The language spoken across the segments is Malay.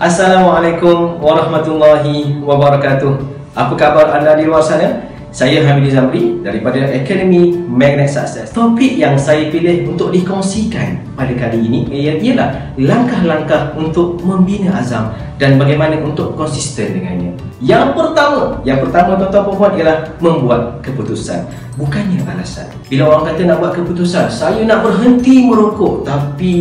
Assalamualaikum warahmatullahi wabarakatuh. Apa khabar anda di luar sana? Saya Hamidi Zamri daripada Akademi Magnet Success. Topik yang saya pilih untuk dikongsikan pada kali ini ialah langkah-langkah untuk membina azam dan bagaimana untuk konsisten dengannya. Yang pertama, yang pertama tuan-tuan puan ialah membuat keputusan. Bukannya alasan. Bila orang kata nak buat keputusan, saya nak berhenti merokok tapi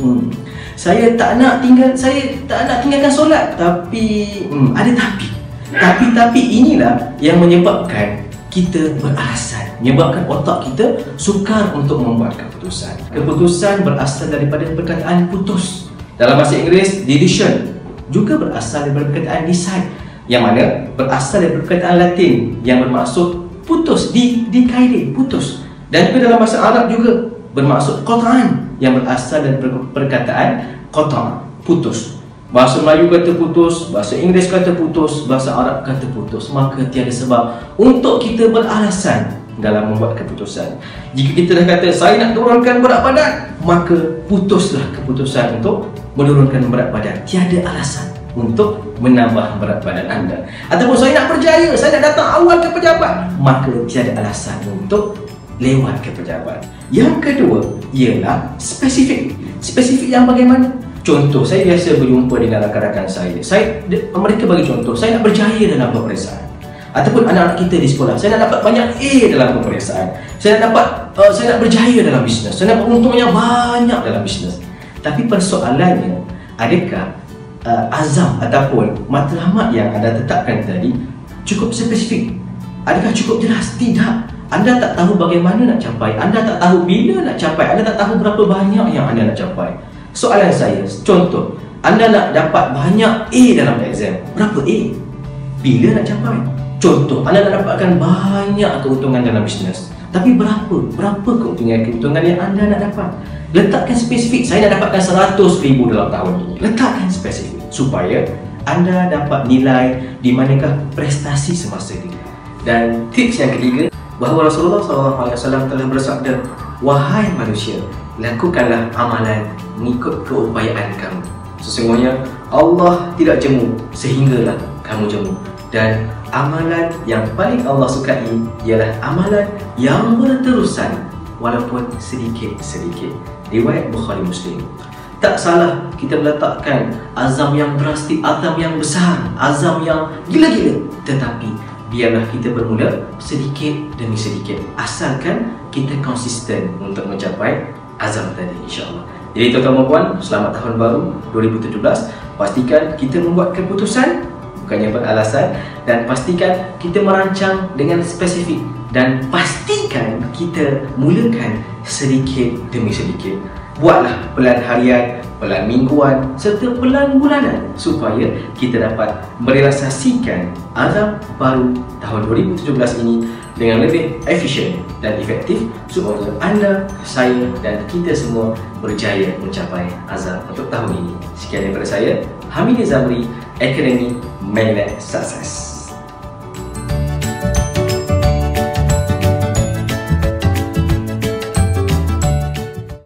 hmm, saya tak nak tinggal saya tak nak tinggalkan solat. Tapi hmm, ada tapi. Tapi tapi inilah yang menyebabkan kita beralasan. Menyebabkan otak kita sukar untuk membuat keputusan. Keputusan berasal daripada perkataan putus. Dalam bahasa Inggeris decision juga berasal daripada perkataan decide. Yang mana berasal daripada perkataan Latin yang bermaksud putus di di putus. Dan juga dalam bahasa Arab juga bermaksud qat'an yang berasal dari perkataan qata' putus. Bahasa Melayu kata putus bahasa Inggeris kata putus bahasa Arab kata putus. Maka tiada sebab untuk kita beralasan dalam membuat keputusan. Jika kita dah kata saya nak turunkan berat badan maka putuslah keputusan untuk menurunkan berat badan. Tiada alasan untuk menambah berat badan anda. Ataupun saya nak berjaya saya nak datang awal ke pejabat maka tiada alasan untuk lewat ke pejabat yang kedua ialah spesifik. Spesifik yang bagaimana? Contoh, saya biasa berjumpa dengan rakan-rakan saya. Saya mereka bagi contoh, saya nak berjaya dalam peperiksaan. Ataupun anak-anak kita di sekolah, saya nak dapat banyak A dalam peperiksaan. Saya nak dapat uh, saya nak berjaya dalam bisnes. Saya nak untung yang banyak dalam bisnes. Tapi persoalannya, adakah uh, azam ataupun matlamat yang anda tetapkan tadi cukup spesifik? Adakah cukup jelas? Tidak. Anda tak tahu bagaimana nak capai. Anda tak tahu bila nak capai. Anda tak tahu berapa banyak yang anda nak capai. Soalan saya, contoh. Anda nak dapat banyak A dalam exam. Berapa A? Bila nak capai? Contoh, anda nak dapatkan banyak keuntungan dalam bisnes. Tapi berapa? Berapa keuntungan-keuntungan yang anda nak dapat? Letakkan spesifik, saya nak dapatkan 100 ribu dalam tahun ini. Letakkan spesifik. Supaya anda dapat nilai di manakah prestasi semasa ini. Dan tips yang ketiga bahawa Rasulullah SAW telah bersabda Wahai manusia, lakukanlah amalan mengikut keupayaan kamu. Sesungguhnya Allah tidak jemu sehinggalah kamu jemu. Dan amalan yang paling Allah sukai ialah amalan yang berterusan Walaupun sedikit-sedikit. Riwayat Bukhari Muslim. Tak salah kita meletakkan azam yang drastik, azam yang besar, azam yang gila-gila. Tetapi biarlah kita bermula sedikit demi sedikit. Asalkan kita konsisten untuk mencapai azam tadi insyaAllah. Jadi tuan-tuan dan puan selamat tahun baru 2017 pastikan kita membuat keputusan bukannya beralasan dan pastikan kita merancang dengan spesifik. Dan pastikan kita mulakan sedikit demi sedikit. Buatlah pelan harian pelan mingguan serta pelan bulanan supaya kita dapat merealisasikan azam baru tahun 2017 ini dengan lebih efisien dan efektif supaya anda, saya dan kita semua berjaya mencapai azam untuk tahun ini. Sekian daripada saya, Hamid Zamri, Akademi Magnet Success.